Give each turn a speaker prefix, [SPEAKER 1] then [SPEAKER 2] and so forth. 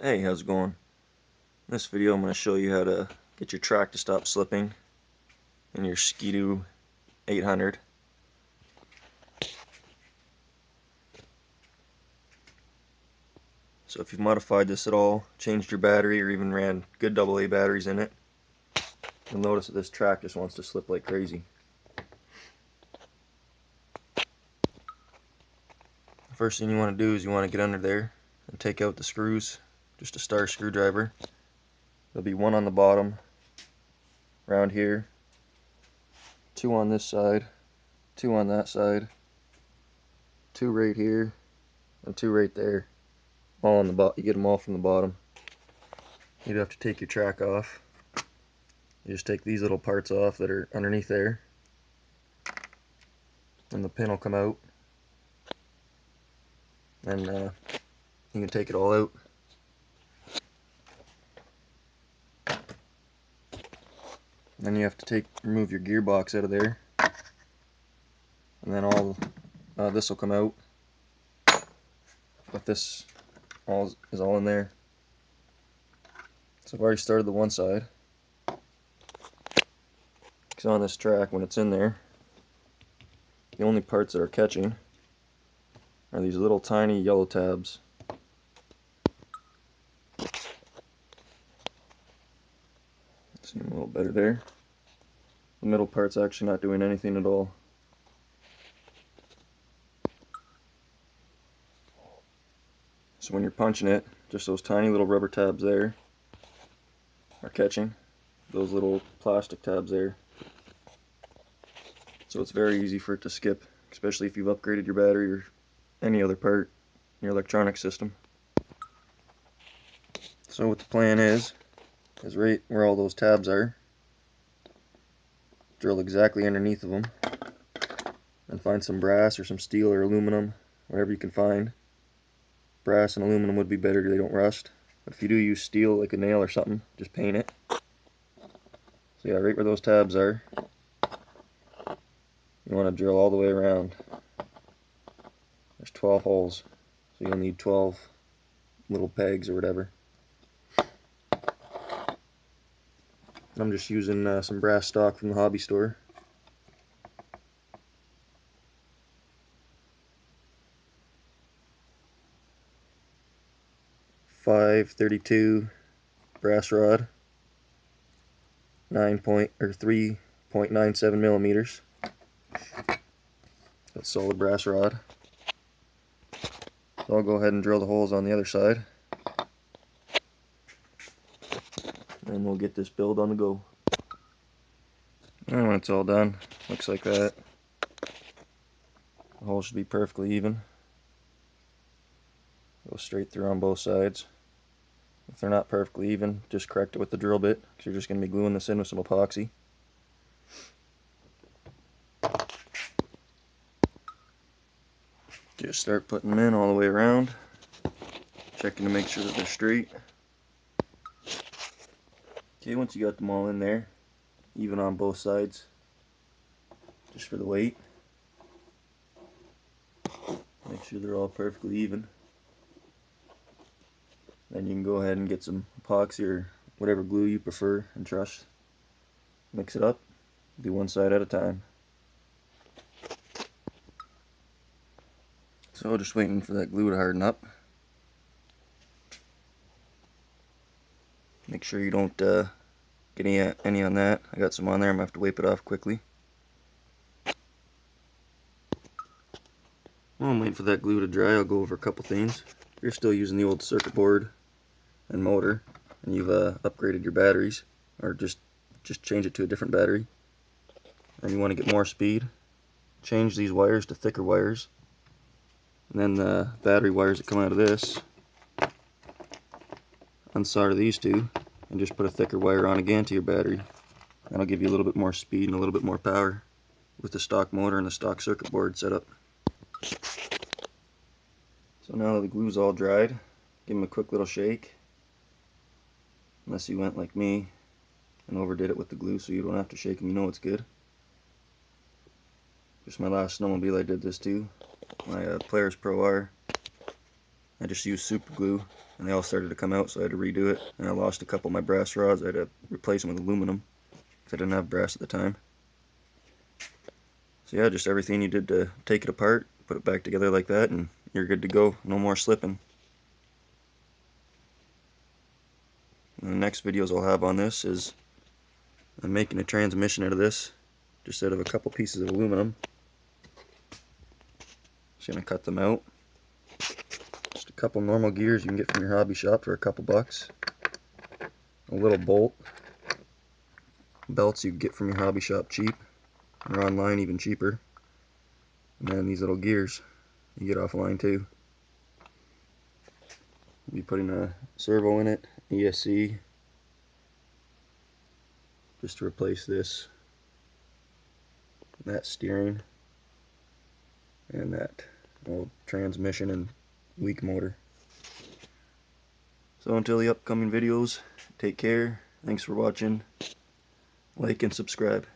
[SPEAKER 1] Hey, how's it going? In this video I'm going to show you how to get your track to stop slipping in your Ski-Doo 800. So if you've modified this at all, changed your battery or even ran good AA batteries in it, you'll notice that this track just wants to slip like crazy. The First thing you want to do is you want to get under there and take out the screws just a star screwdriver. There'll be one on the bottom, around here, two on this side, two on that side, two right here, and two right there. All on the bottom. You get them all from the bottom. You'd have to take your track off. You just take these little parts off that are underneath there, and the pin will come out. And uh, you can take it all out. Then you have to take remove your gearbox out of there. And then all uh, this will come out. But this all is all in there. So I've already started the one side. Because on this track, when it's in there, the only parts that are catching are these little tiny yellow tabs. Seem a little better there. The middle part's actually not doing anything at all. So when you're punching it, just those tiny little rubber tabs there are catching those little plastic tabs there. So it's very easy for it to skip, especially if you've upgraded your battery or any other part in your electronic system. So what the plan is, is right where all those tabs are, drill exactly underneath of them, and find some brass or some steel or aluminum, whatever you can find. Brass and aluminum would be better, they don't rust. But if you do use steel, like a nail or something, just paint it. So yeah, right where those tabs are, you want to drill all the way around. There's 12 holes, so you'll need 12 little pegs or whatever. I'm just using uh, some brass stock from the hobby store. Five thirty-two brass rod, nine point or three point nine seven millimeters. That's solid brass rod. So I'll go ahead and drill the holes on the other side. And we'll get this build on the go. And when it's all done, looks like that. The hole should be perfectly even. Go straight through on both sides. If they're not perfectly even, just correct it with the drill bit, because you're just going to be gluing this in with some epoxy. Just start putting them in all the way around, checking to make sure that they're straight. Okay, once you got them all in there, even on both sides, just for the weight, make sure they're all perfectly even. Then you can go ahead and get some epoxy or whatever glue you prefer and trust. Mix it up, do one side at a time. So just waiting for that glue to harden up. Make sure you don't uh, any, on that. I got some on there. I'm going to have to wipe it off quickly. While I'm waiting for that glue to dry, I'll go over a couple things. If you're still using the old circuit board and motor, and you've uh, upgraded your batteries, or just, just change it to a different battery, and you want to get more speed, change these wires to thicker wires. And then the battery wires that come out of this, unsolder these two, and just put a thicker wire on again to your battery. That'll give you a little bit more speed and a little bit more power with the stock motor and the stock circuit board setup. So now that the glue's all dried, give them a quick little shake. Unless you went like me and overdid it with the glue so you don't have to shake them, you know it's good. Just my last snowmobile I did this to, my uh, Polaris Pro R. I just used super glue and they all started to come out so I had to redo it. And I lost a couple of my brass rods. I had to replace them with aluminum because I didn't have brass at the time. So yeah just everything you did to take it apart put it back together like that and you're good to go. No more slipping. And the next videos I'll have on this is I'm making a transmission out of this just out of a couple pieces of aluminum. Just gonna cut them out couple normal gears you can get from your hobby shop for a couple bucks. A little bolt. Belts you get from your hobby shop cheap. Or online even cheaper. And then these little gears you get offline too. Be putting a servo in it ESC just to replace this. That steering. And that old transmission and weak motor. So until the upcoming videos take care. Thanks for watching. Like and subscribe